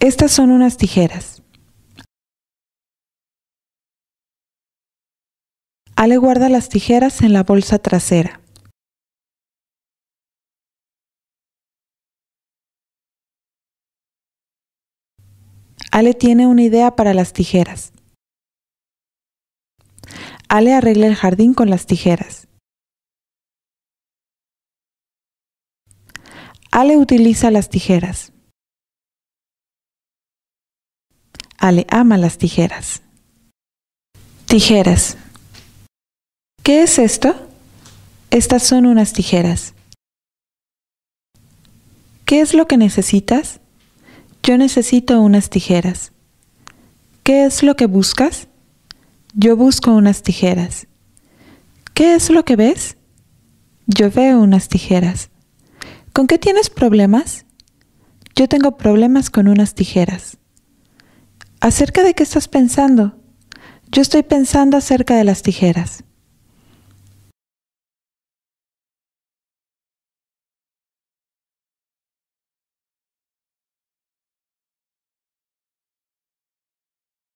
Estas son unas tijeras. Ale guarda las tijeras en la bolsa trasera. Ale tiene una idea para las tijeras. Ale arregla el jardín con las tijeras. Ale utiliza las tijeras. Ale ama las tijeras. Tijeras. ¿Qué es esto? Estas son unas tijeras. ¿Qué es lo que necesitas? Yo necesito unas tijeras. ¿Qué es lo que buscas? Yo busco unas tijeras. ¿Qué es lo que ves? Yo veo unas tijeras. ¿Con qué tienes problemas? Yo tengo problemas con unas tijeras. ¿Acerca de qué estás pensando? Yo estoy pensando acerca de las tijeras.